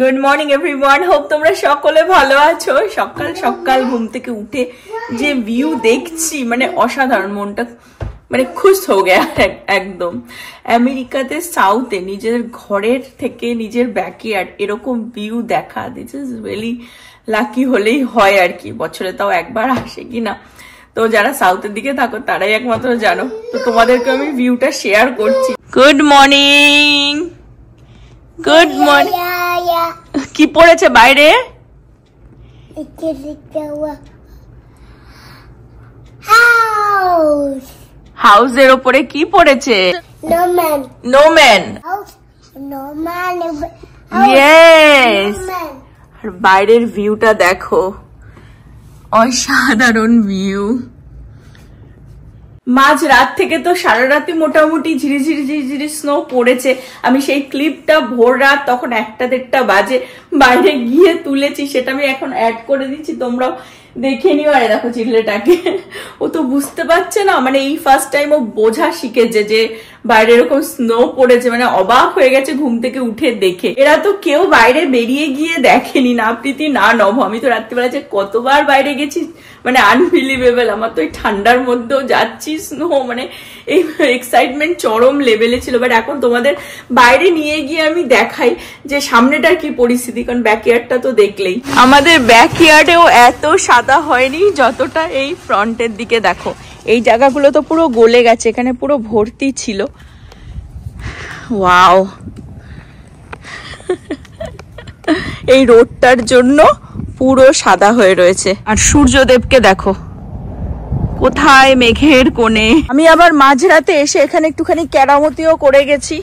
Good morning everyone hope তোমরা সকলে ভালো আছো। সকাল সকাল ঘুম থেকে উঠে যে ভিউ দেখছি মানে অসাধারণ, মনটা মানে খুশ হয়ে গেয়া একদম। আমেরিকাতে সাউথে নিজের ঘরের থেকে নিজের ব্যাকইয়ার্ড এরকম ভিউ দেখা দিস ইজ রিয়েলি লাকি হলেই হয় আর কি। বছরে তাও একবার আসে কি না? তো যারা সাউথের দিকে থাকো, তারাই একমাত্র জানো। তো তোমাদেরকে আমি ভিউটা শেয়ার করছি। Good morning good morning. কি পড়েছে বাইরে. হাউসের ওপরে কি পড়েছে. নোম্যান. ইয়েস আর বাইরের ভিউটা দেখো। অসাধারণ ভিউ মাঝ রাত থেকে তো সারা রাতে মোটামুটি ঝিরিঝিরি ঝিরিঝিরি স্নো পড়েছে। আমি সেই ক্লিপটা ভোর রাত তখন একটা দেড়টা বাজে বাইরে গিয়ে তুলেছি, সেটা আমি এখন অ্যাড করে দিচ্ছি, তোমরাও দেখে নিও। আরে দেখো চিল্লেটাকে। ও তো বুঝতে পারছে না মানে এই ফার্স্ট টাইম ও বোঝা শিখেছে যে বাইরে এরকম স্নো পড়েছে মানে অবাক হয়ে গেছে ঘুম থেকে উঠে দেখে। এরা তো কেউ বাইরে বেরিয়ে গিয়ে দেখেনি। না, প্রীতি, না নভ আমি তো রাত্রিবেলা যে কতবার বাইরে গেছি মানে আনবিলিভেবল আমার তো এই ঠান্ডার মধ্যেও যাচ্ছি স্নো মানে এই এক্সাইটমেন্ট চরম লেভেলে ছিল। বাট এখন তোমাদের বাইরে নিয়ে গিয়ে আমি দেখাই যে সামনেটার কি পরিস্থিতি, কারণ ব্যাকইয়ার্ডটা তো দেখলেই। আমাদের ব্যাকইয়ার্ডেও এত সাদা হয়নি, যতটা এই ফ্রন্টের দিকে দেখো। এই জায়গাগুলো তো পুরো গলে গেছে, এখানে পুরো ভর্তি ছিল। ওয়াও। এই রোডটার জন্য পুরো সাদা হয়ে রয়েছে। আর সূর্যদেবকে দেখো। কোথায় মেঘের কোণে। আমি আবার মাঝরাতে এসে এখানে একটুখানি কেরামতিও করে গেছি।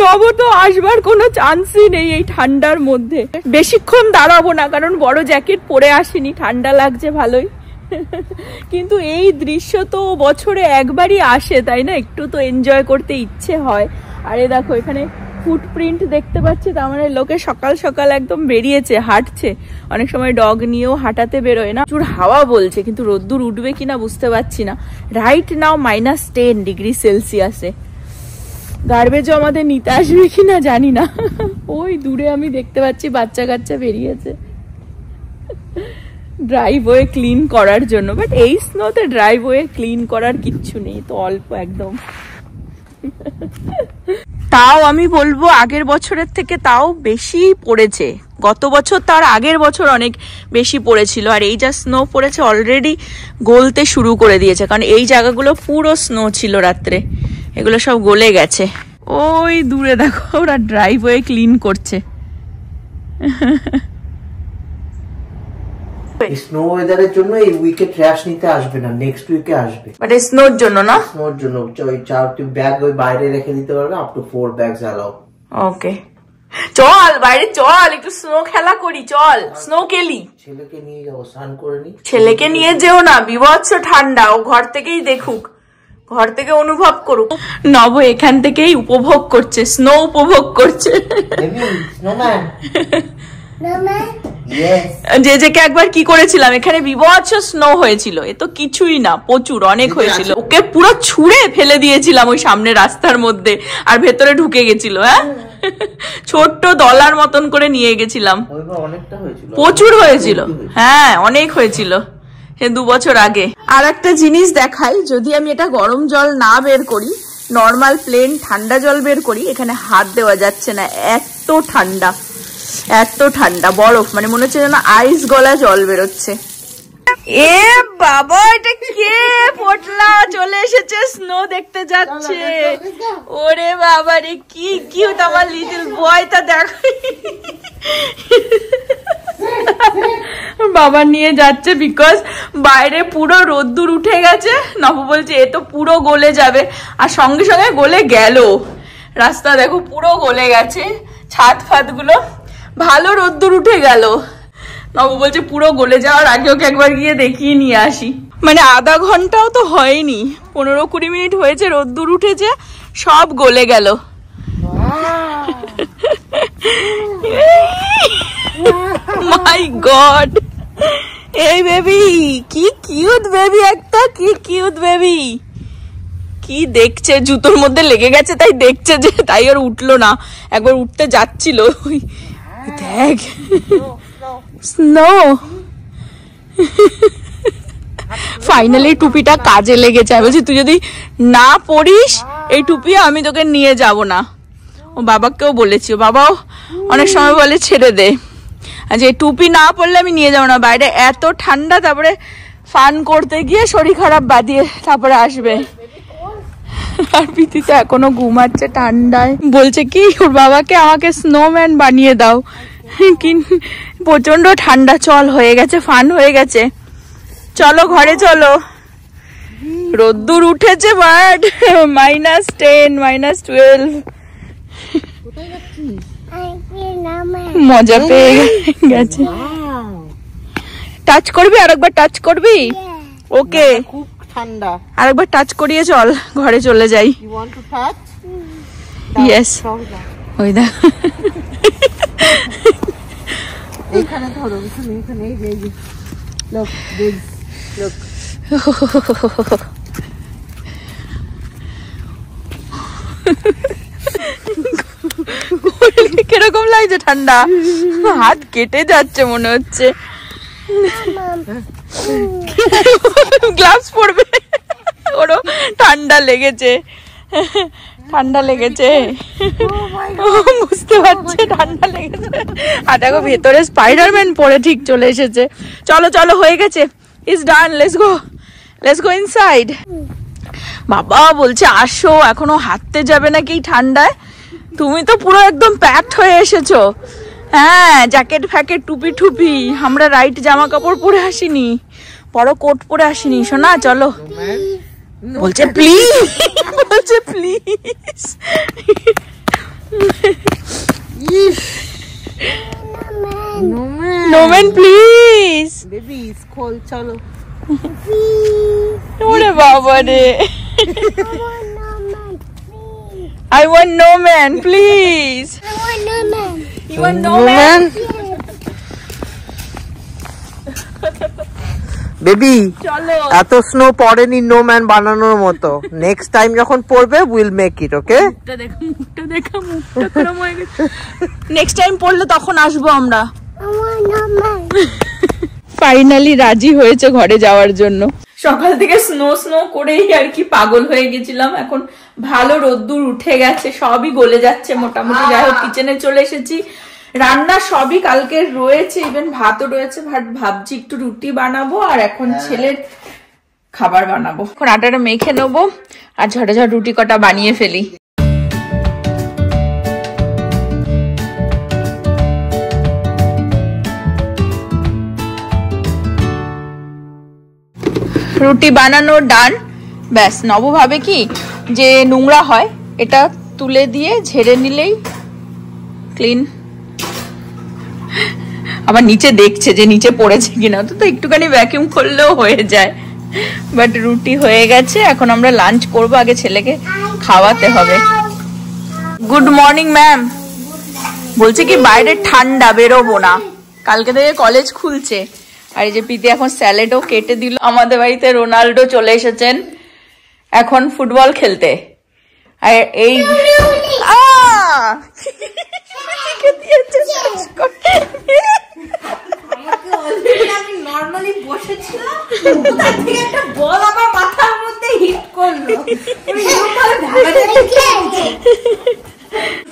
নব তো আসবার কোনো চান্সই নেই এই ঠান্ডার মধ্যে। বেশিক্ষণ দাঁড়াবো না, কারণ বড় জ্যাকেট পরে আসিনি, ঠান্ডা লাগছে ভালোই। কিন্তু এই দৃশ্য তো বছরে একবারই আসে, তাই না? একটু তো এনজয় করতে ইচ্ছে হয়। আরে দেখো, এখানে ফুটপ্রিন্ট দেখতে পাচ্ছি, তার মানে লোকে সকাল সকাল একদম বেরিয়েছে, হাঁটছে। অনেক সময় ডগ নিয়েও হাঁটাতে বেরোয় না। প্রচুর হাওয়া বলছে, কিন্তু রোদ্দুর উঠবে কিনা বুঝতে পারছি না। Right now minus ten degree সেলসিয়াসে গার্বেজও আমাদের নিতে আসবে কিনা জানি না। ওই দূরে আমি দেখতে পাচ্ছি বাচ্চা কাচ্চা বেরিয়েছে। ড্রাইভওয়ে ক্লিন করার জন্য। বাট এই স্নোতে ড্রাইভওয়ে ক্লিন করার কিচ্ছু নেই, তো অল্প একদম। তাও আমি বলব আগের বছরের থেকে তাও বেশি পড়েছে। গত বছর তার আগের বছর অনেক বেশি পড়েছিল। আর এই যা স্নো পড়েছে অলরেডি গলতে শুরু করে দিয়েছে। কারণ এই জায়গাগুলো পুরো স্নো ছিল রাত্রে। এগুলো সব গলে গেছে। ওই দূরে দেখো ওরা ড্রাইভওয়ে ক্লিন করছে। স্নো ওয়েদারের জন্য এই উইকে ট্র্যাশ নিতে আসবে না নেক্সট উইকে আসবে। বাট স্নোর জন্য না? স্নোর জন্য ওই চারটি ব্যাগ ওই বাইরে রেখে দিতে পারবে up to four bags allow okay চল বাইরে চল একটু স্নো খেলা করি চল। স্নো খেলি ছেলেকে নিয়ে যাব স্নান করে নি। ছেলেকে নিয়ে যেও না বিভৎস ঠান্ডা ও ঘর থেকেই দেখুক। ঘর থেকে অনুভব করুক। নব এখান থেকেই উপভোগ করছে স্নো উপভোগ করছে। যে যেকে একবার কি করেছিলাম এখানে বিভৎস স্নো হয়েছিল। এ তো কিছুই না প্রচুর অনেক হয়েছিল। ওকে পুরো ছুঁড়ে ফেলে দিয়েছিলাম ওই সামনে রাস্তার মধ্যে আর ভেতরে ঢুকে গেছিল হ্যাঁ? ছোট্ট দলার মতন করে নিয়ে গেছিলাম। ওইবার অনেকটা হয়েছিল। প্রচুর হয়েছিল। হ্যাঁ অনেক হয়েছিল। দু বছর আগে। আর একটা জিনিস দেখাই, যদি আমি এটা গরম জল না বের করি নর্মাল প্লেন ঠান্ডা জল বের করি, এখানে হাত দেওয়া যাচ্ছে না, এত ঠান্ডা এত ঠান্ডা, বরফ মানে মনে হচ্ছে যেন আইস গলা জল বেরোচ্ছে। এ বাবা, এটা কে? পটলা, চলে এসেছে স্নো দেখতে যাচ্ছে। ওরে বাবা রে, কি কিউট আমার লিটল বয়টা দেখো। বাবা নিয়ে যাচ্ছে বিকজ বাইরে পুরো রোদ্দুর উঠে গেছে। নব বলছে এ তো পুরো গলে যাবে। আর সঙ্গে সঙ্গে গলে গেল। রাস্তা দেখো পুরো গলে গেছে ছাদ ফাদগুলো ভালো রোদ্দুর উঠে গেল। নব বলছে পুরো গলে যাওয়ার আগে ওকে একবার গিয়ে দেখিয়ে নিয়ে আসি। মানে আধা ঘন্টাও তো হয়নি। পনেরো কুড়ি মিনিট হয়েছে রোদ্দুর উঠেছে সব গলে গেল। মাই গড এই বেবি কি কিউট বেবি একটা, কি কিউট বেবি কি দেখছে, জুতোর মধ্যে লেগে গেছে, তাই দেখছে যে, তাই আর উঠল না। একবার উঠতে যাচ্ছিল। দেখ। স্নো ফাইনালি টুপিটা কাজে লেগেছে। আমি বলছি, তুই যদি না পরিস, এই টুপি আমি তোকে নিয়ে যাব না। ও বাবাকেও বলেছি, ও বাবাও, অনেক সময় বলে ছেড়ে দে। আচ্ছা এই টুপি না পরলে আমি নিয়ে যাব না বাইরে। এত ঠান্ডা, তারপরে ফান করতে গিয়ে শরীর খারাপ বাদিয়ে তারপরে আসবে। আর প্রীতি তো এখনও ঘুমাচ্ছে ঠান্ডায়। বলছে কি, ওর বাবাকে আমাকে স্নোম্যান বানিয়ে দাও। প্রচণ্ড ঠান্ডা, চল, হয়ে গেছে, ফান হয়ে গেছে। চলো, ঘরে চলো। রোদ্দুর উঠেছে but minus ten minus twelve. মজা পেয়ে গেছে। টাচ করবি? আরেকবার টাচ করবি? ওকে খুব ঠান্ডা। আরেকবার টাচ করিয়ে চল ঘরে চলে যাই। ইয়েস ওই দেখ। এইখানে ধরো এখানে এখানে এই যে লোক লোক কীরকম লাগছে ঠান্ডা? হাত কেটে যাচ্ছে মনে হচ্ছে। গ্লাভস পরবে। ওরও ঠান্ডা লেগেছে। ঠান্ডা লেগেছে। বুঝতে পারছে, ঠান্ডা লেগেছে। আর দেখো, ভেতরে স্পাইডারম্যান পরে ঠিক চলে এসেছে। চলো চলো, হয়ে গেছে। Is done let's go let's go inside বাবা বলছে, আসো, এখনও হাঁটতে যাবে নাকি ঠান্ডায়? তুমি তো পুরো একদম প্যাকড হয়ে এসেছ। হ্যাঁ জ্যাকেট ফ্যাকেট টুপি টুপি। আমরা রাইট জামা কাপড় পরে আসিনি। বড় কোট পরে আসিনি। শোনা চলো। বলছে প্লিজ বলছে please snowman please baby school চলো। ওরে বাবা রে I want want snowman please. Please I want snowman. You want snowman baby চলো। এত স্নো পড়েনি নো ম্যান বানানোর মতো। নেক্সট টাইম যখন পড়বে will make it okay next time পড়লে তখন আসব আমরা। Want. ফাইনালি রাজি হয়েছে ঘরে যাওয়ার জন্য। সকাল থেকে স্নো স্নো করেই আর কি পাগল হয়ে গেছিলাম। এখন ভালো রোদ্দুর উঠে গেছে সবই গলে যাচ্ছে মোটামুটি। যাই হোক কিচেনে চলে এসেছি। রান্না সবই কালকে রয়েছে ইভেন ভাতও রয়েছে। ভাত ভাবছি একটু রুটি বানাবো আর এখন ছেলের খাবার বানাবো। এখন আটাটা মেখে নেব আর ঝটা ঝট রুটি কটা বানিয়ে ফেলি। রুটি বানানো ডান ব্যাস। নবভাবে কি যে নোংরা হয়, এটা তুলে দিয়ে ঝেড়ে নিলেই ক্লিন আবার নিচে দেখছে যে নিচে পড়েছে কিনা, তো একটুখানি ভ্যাকিউম করলেও হয়ে যায়। বাট রুটি হয়ে গেছে, এখন আমরা লাঞ্চ করব, আগে ছেলেকে খাওয়াতে হবে। গুড মর্নিং ম্যাম বলছে কি, বাইরে ঠান্ডা, বেরোবো না। কালকে থেকে কলেজ খুলছে। আর এই যে পিতি এখন স্যালাডও কেটে দিল। আমাদের বাড়িতে রোনাল্ডো চলে এসেছেন এখন ফুটবল খেলতে। আর এই।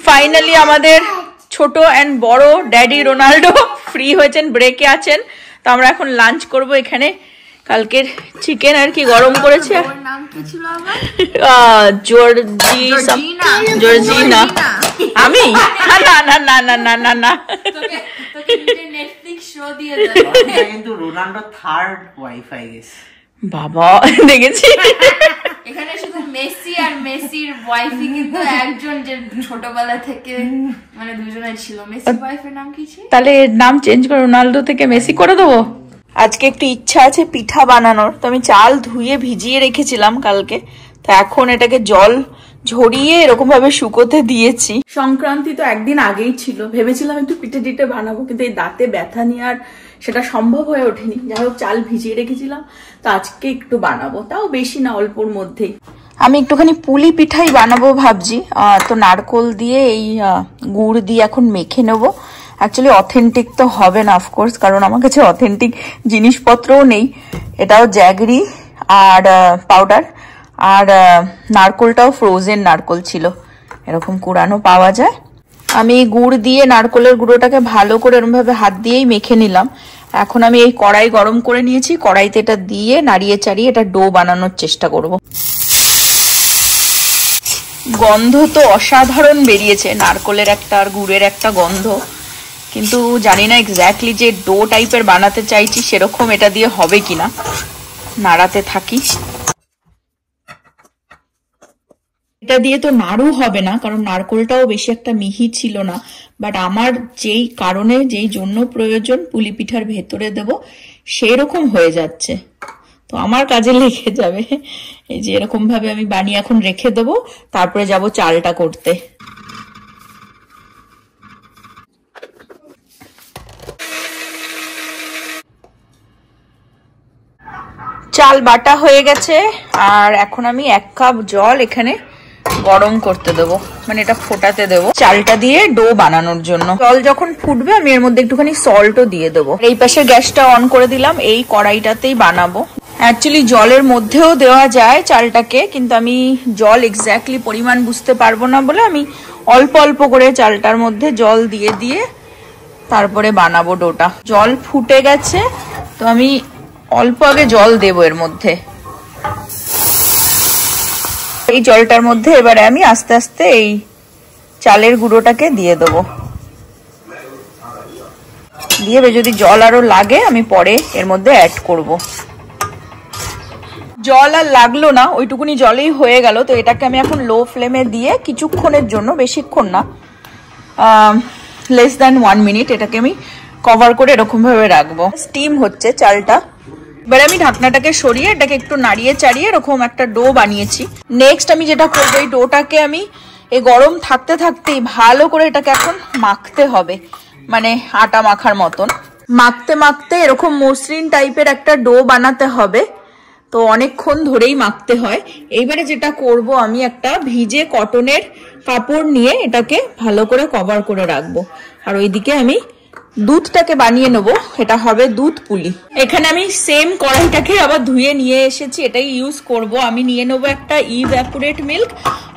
ফাইনালি আমাদের ছোট এন্ড বড় ড্যাডি রোনাল্ডো ফ্রি হয়েছেন ব্রেকে আছেন। তো আমরা এখন লাঞ্চ করব এখানে। কালকের চিকেন আর কি গরম করেছে। জর্জিনা। আমি? না না না না না না না তোকে তোকে নিজের নেটফ্লিক্স শো দিয়ে দেবো। এটা কিন্তু রোনাল্ডো থার্ড ওয়াইফাই গেছে বাবা দেখেছি। মেসি আর মেসির ওয়াইফই কিন্তু একজন যে ছোটবেলা থেকে মানে দুজনে ছিল। মেসি ওয়াইফের নাম কি ছিল? তাহলে এর নাম চেঞ্জ করে রোনাল্ডো থেকে মেসি করে দেবো? আজকে একটু ইচ্ছা আছে পিঠা বানানোর তো আমি চাল ধুয়ে ভিজিয়ে রেখেছিলাম কালকে। তো এখন এটাকে জল ঝরিয়ে এরকম ভাবে শুকোতে দিয়েছি। সংক্রান্তি তো একদিন আগেই ছিল। ভেবেছিলাম একটু পিঠে টিঠে বানাবো কিন্তু এই দাঁতে ব্যথা নিয়ে আর সেটা সম্ভব হয়ে ওঠেনি। যাই হোক চাল ভিজিয়ে রেখেছিলাম তো আজকে একটু বানাবো। তাও বেশি না অল্পর মধ্যেই। আমি একটুখানি পুলি পিঠাই বানাবো ভাবছি। তো নারকোল দিয়ে এই গুড় দিয়ে এখন মেখে নেব। অ্যাকচুয়ালি অথেন্টিক তো হবে না অফকোর্স কারণ আমার কাছে অথেন্টিক জিনিসপত্রও নেই। এটাও জ্যাগরি আর পাউডার আর নারকোলটাও ফ্রোজেন নারকোল ছিল। এরকম কুড়ানো পাওয়া যায়। আমি গুড় দিয়ে নারকোলের গুঁড়োটাকে ভালো করে এরকম ভাবে হাত দিয়েই মেখে নিলাম। এখন আমি এই কড়াই গরম করে নিয়েছি। কড়াইতে এটা দিয়ে নাড়িয়ে চাড়িয়ে এটা ডো বানানোর চেষ্টা করব। গন্ধ তো অসাধারণ বেরিয়েছে, নারকোলের একটা আর গুড়ের একটা গন্ধ। কিন্তু জানি না এক্স্যাক্টলি যে ডো টাইপের বানাতে চাইছি, সেরকম এটা দিয়ে হবে কিনা। নাড়াতে থাকি। এটা দিয়ে তো নাড়ু হবে না, কারণ নারকোলটাও বেশি একটা মিহি ছিল না। বাট আমার যেই কারণে, যেই জন্য প্রয়োজন পুলি পিঠার ভেতরে দেব সেই রকম হয়ে যাচ্ছে। তো আমার কাজে লেগে যাবে। এই যে এরকম ভাবে আমি বানিয়ে এখন রেখে দেবো, তারপরে যাব চালটা করতে। চাল বাটা হয়ে গেছে, আর এখন আমি এক কাপ জল এখানে গরম করতে দেব। মানে এটা ফোটাতে দেব। চালটা দিয়ে ডো বানানোর জন্য। জল যখন ফুটবে, আমি এর মধ্যে একটুখানি সল্টও দিয়ে দেবো। এই পাশে গ্যাসটা অন করে দিলাম, এই কড়াইটাতেই বানাবো। অ্যাকচুয়ালি জলের মধ্যেও দেওয়া যায় চালটাকে, কিন্তু আমি জল এক্স্যাক্টলি পরিমাণ বুঝতে পারব না বলে আমি অল্প অল্প করে চালটার মধ্যে জল দিয়ে দিয়ে তারপরে বানাবো ডোটা। জল ফুটে গেছে, তো আমি অল্প আগে জল দেবো এর মধ্যে। এই জলটার মধ্যে এবারে আমি আস্তে আস্তে এই চালের গুঁড়োটাকে দিয়ে দেবো। দিয়ে যদি জল আরও লাগে, আমি পরে এর মধ্যে অ্যাড করব। জল আর লাগল না, ওইটুকুনি জলেই হয়ে গেল, তো এটাকে আমি এখন লো ফ্লেমে দিয়ে কিছুক্ষণের জন্য, বেশিক্ষণ না লেস দ্যান ওয়ান মিনিট এটাকে আমি কভার করে এরকম ভাবে রাখব। স্টিম হচ্ছে চালটা। এবারে আমি ঢাকনাটাকে সরিয়ে এটাকে একটু নাড়িয়ে চাড়িয়ে এরকম একটা ডো বানিয়েছি। নেক্সট আমি যেটা করব, এই ডোটাকে আমি, এই গরম থাকতে থাকতেই ভালো করে এটাকে এখন মাখতে হবে মানে আটা মাখার মতন। মাখতে মাখতে এরকম মসৃণ টাইপের একটা ডো বানাতে হবে। তো অনেকক্ষণ ধরেই মাখতে হয়। এইবারে যেটা করব আমি একটা ভিজে কটনের কাপড় নিয়ে এটাকে ভালো করে কভার করে রাখব। আর ওইদিকে আমি দুধটাকে বানিয়ে নেব। এটা হবে দুধ পুলি। এখানে আমি সেম কড়াইটাকে আবার ধুয়ে নিয়ে এসেছি। এটাই ইউজ করব। আমি নিয়ে নেব একটা ইভ্যাপোরেট মিল্ক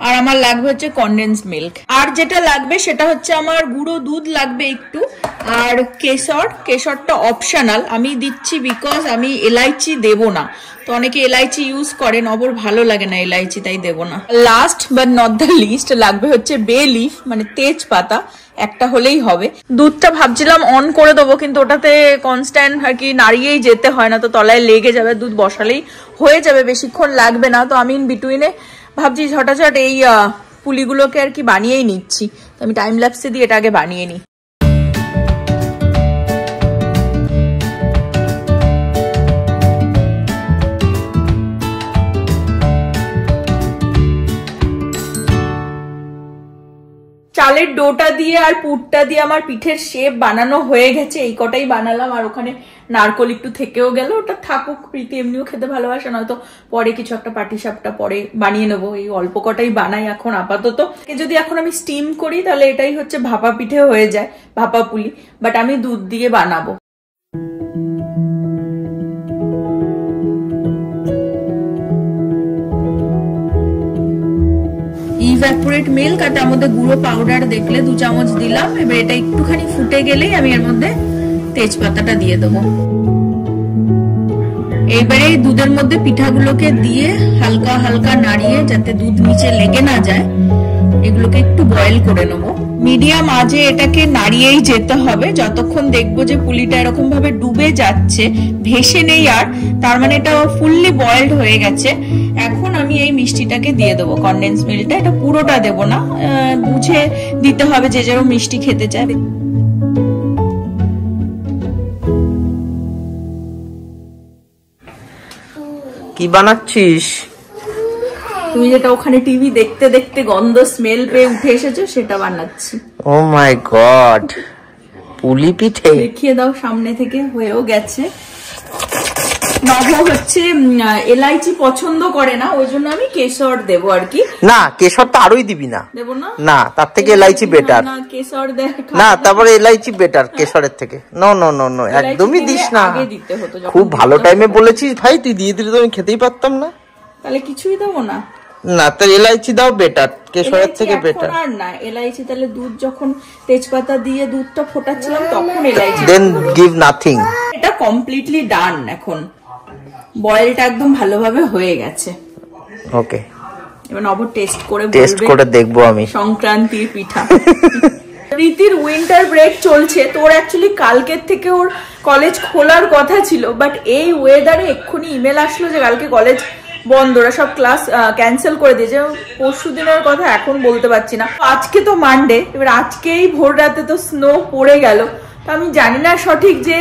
আর আমার লাগবে হচ্ছে কন্ডেন্স মিল্ক আর যেটা লাগবে সেটা হচ্ছে আমার গুঁড়ো দুধ লাগবে একটু। আর কেশর, কেশরটা অপশনাল আমি দিচ্ছি বিকজ আমি এলাইচি দেব না। তো অনেকে এলাইচি ইউজ করেন। অবর ভালো লাগে না এলাইচি, তাই দেব না। Last but not the least লাগবে হচ্ছে বে লিফ মানে তেজপাতা। একটা হলেই হবে। দুধটা ভাবছিলাম অন করে দেবো, কিন্তু ওটাতে কনস্ট্যান্ট আর কি নাড়িয়েই যেতে হয় না, তো তলায় লেগে যাবে, দুধ বসালেই হয়ে যাবে, বেশিক্ষণ লাগবে না। তো আমি ইন বিটুইনে ভাবছি ঝটাঝট এই পুলিগুলোকে আর কি বানিয়েই নিচ্ছি। তো আমি টাইম ল্যাপসে দিয়ে এটা আগে বানিয়ে নিই। চালের ডোটা দিয়ে আর পুরটা দিয়ে আমার পিঠের শেপ বানানো হয়ে গেছে। এই কটাই বানালাম আর ওখানে নারকল একটু থেকেও গেল। ওটা থাকুক, প্রীতি এমনিও খেতে ভালোবাসে, নয়তো পরে কিছু একটা পাটি সাপটা পরে বানিয়ে নেব। এই অল্প কটাই বানাই এখন আপাতত। যদি এখন আমি স্টিম করি, তাহলে এটাই হচ্ছে ভাপা পিঠে হয়ে যায়, ভাপা পুলি। বাট আমি দুধ দিয়ে বানাবো। ইভ্যাপোরেট মিল্ক আর তার মধ্যে গুঁড়ো পাউডার দেখলে দু চামচ দিলাম। এবার এটা একটুখানি ফুটে গেলেই আমি এর মধ্যে তেজপাতাটা দিয়ে দেবো। এবারে দুধের মধ্যে পিঠাগুলোকে দিয়ে হালকা হালকা নাড়িয়ে যাতে দুধ নিচে লেগে না যায়, এগুলোকে একটু বয়েল করে নেব। মিডিয়াম আজে এটাকে নাড়িয়েই যেতে হবে। যতক্ষণ দেখব যে পুলিটা এরকম ভাবে ডুবে যাচ্ছে, ভেসে নেই আর, তার মানে এটা ফুললি বয়েলড হয়ে গেছে। এখন আমি এই মিষ্টিটাকে দিয়ে দেবো কন্ডেন্স মিল্কটা এটা পুরোটা দেবো না বুঝে দিতে হবে যে যেরকম মিষ্টি খেতে চায়। কি বানাচ্ছিস? তুমি যেটা ওখানে টিভি দেখতে দেখতে গন্ধ স্মেল পেয়ে উঠে এসেছ সেটা বানাচ্ছি। Oh my god. পুলি পিঠে। দেখিয়ে দাও সামনে থেকে হয়েও গেছে। নব হচ্ছে এলাইচি পছন্দ করে না ওই জন্য আমি কেশর দেবো আর কি। না কেশর তো আরোই দিবি না। দেবো না? না তার থেকে এলাইচি বেটার না কেশর না তারপরে এলাইচি বেটার কেশরের থেকে। নো নো নো নো একদমই দিস না। খুব ভালো টাইমে বলেছিস ভাই তুই দিয়ে দিলে তো আমি খেতেই পারতাম না। তাহলে কিছুই দেবো না। না তো এলাইচি দাও বেটার কেশরের থেকে বেটার আর না এলাইচি তাহলে দুধ যখন তেজপাতা দিয়ে দুধটা ফোটাচ্ছিলাম তখন এলাইচি। দেন গিভ নাথিং এটা কমপ্লিটলি ডান এখন। বয়েলটা একদম ভালোভাবে হয়ে গেছে। ওকে এবার নব টেস্ট করে টেস্ট করে দেখব আমি। সংক্রান্তির পিঠা। রীতির উইন্টার ব্রেক চলছে। তো ওর অ্যাকচুয়ালি কালকের থেকে ওর কলেজ খোলার কথা ছিল বাট এই ওয়েদারে এক্ষুনি ইমেল আসলো যে কালকে কলেজ বন্ধ ওরা সব ক্লাস ক্যান্সেল করে দিয়েছে। পরশু দিনের কথা এখন বলতে পারছি না। আজকে তো মানডে এবার আজকেই ভোর রাতে তো স্নো পড়ে গেল। তো আমি জানি না সঠিক যে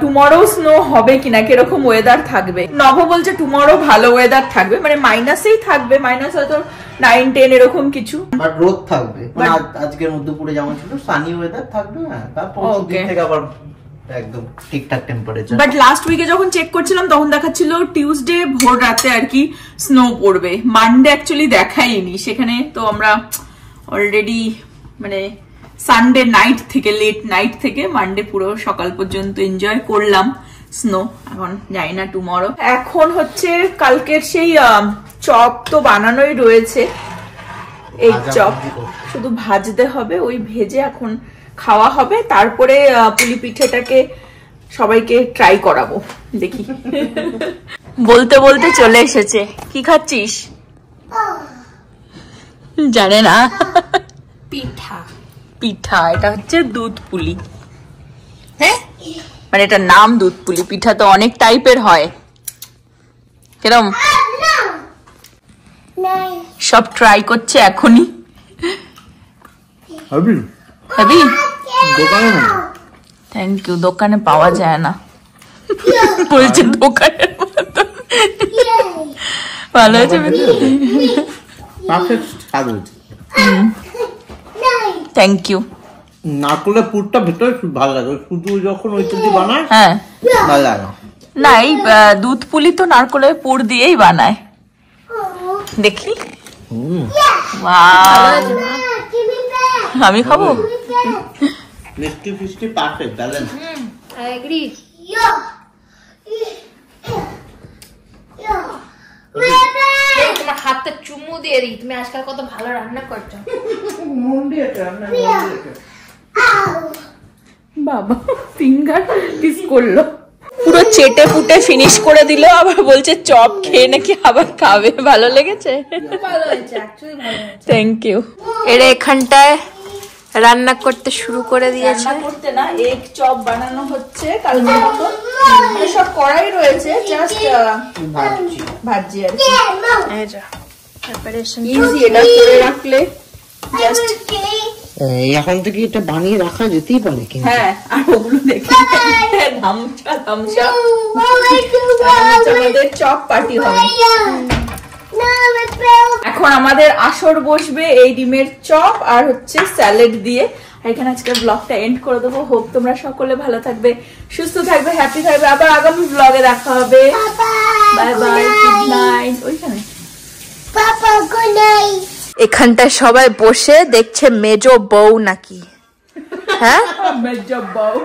টুমরো স্নো হবে কিনা কীরকম ওয়েদার থাকবে। নভ বলছে টুমরো ভালো ওয়েদার থাকবে মানে মাইনাসেই থাকবে মাইনাস হয়তো নাইন টেন এরকম কিছু। বাট রোদ থাকবে। মানে আজ- আজকের মধ্যপুরে যেমন ছিল সানি ওয়েদার থাকবে হ্যাঁ তারপর. থেকে আবার একদম ঠিকঠাক টেম্পারেচার বাট লাস্ট উইকে যখন চেক করছিলাম, তখন দেখাচ্ছিল টিউসডে ভোর রাতে আর কি স্নো পড়বে। মানডে অ্যাকচুয়ালি দেখাইনি। সেখানে তো আমরা অলরেডি মানে সানডে নাইট থেকে লেট নাইট থেকে মানডে পুরো সকাল পর্যন্ত এনজয় করলাম স্নো এখন যাই না টুমরো এখন হচ্ছে কালকের সেই চপ তো বানানোই রয়েছে। এই চপ শুধু ভাজতে হবে ওই ভেজে এখন খাওয়া হবে। তারপরে পুলি পিঠেটাকে সবাইকে ট্রাই করাবো দেখি। বলতে বলতে চলে এসেছে। কি খাচ্ছিস? জানে না। পিঠা। পিঠা এটা হচ্ছে দুধ পুলি। হ্যাঁ? মানে এটা নাম দুধ পুলি। পিঠা তো অনেক টাইপের হয়। কিরম. সব ট্রাই করছে এখনই। হবি দোকানে না? থ্যাংক ইউ দোকানে পাওয়া যায় না। বলছে দোকানের মতো ভালো আছে. থ্যাংক ইউ নারকলের পুরটা ভেতরে ভালো লাগে। শুধু যখন বানায় হ্যাঁ। ভালো লাগে। না। এই দুধ পুলি তো নারকলের পুর দিয়েই বানায়। দেখি Wow! Give me back. আমি খাব মিষ্টি ফিষ্টি perfect balance I agree Yo. Yo. তোমার হাতটা চুমু দিয়ে দিই তুমি আজকাল কত ভালো রান্না করছ বাবা ফিঙ্গার পিস করল চেটে পুটে ফিনিশ করে দিল আবার বলছে চপ খেয়ে নাকি আবার খাবে? ভালো লেগেছে? থ্যাংক ইউ এরা এখানটায় রান্না করতে শুরু করে দিয়েছে। রান্না করতে না এগ চপ বানানো হচ্ছে কালকের মতো। সব কড়াই রয়েছে জাস্ট ভাবছি ভাজি আর কি। এই যা প্রিপারেশন ইজি এটা করে রাখলে জাস্ট এখন থেকে এটা বানিয়ে রাখা যেতেই পারে কিন্তু। হ্যাঁ আর ওগুলো দেখে ধামচা ধামচা। আমাদের চপ পার্টি হবে। এখন আমাদের আসর বসবে এই ডিমের চপ আর হচ্ছে স্যালাড দিয়ে। আর এখানে আজকে ব্লগটা এন্ড করে দেবো। হোপ তোমরা সকলে ভালো থাকবে সুস্থ থাকবে হ্যাপি থাকবে। আবার আগামী ব্লগে দেখা হবে। বাই বাই গুড নাইট ওইখানে. এখানটায় সবাই বসে দেখছে মেজো বউ নাকি। হ্যাঁ? মেজো বউ।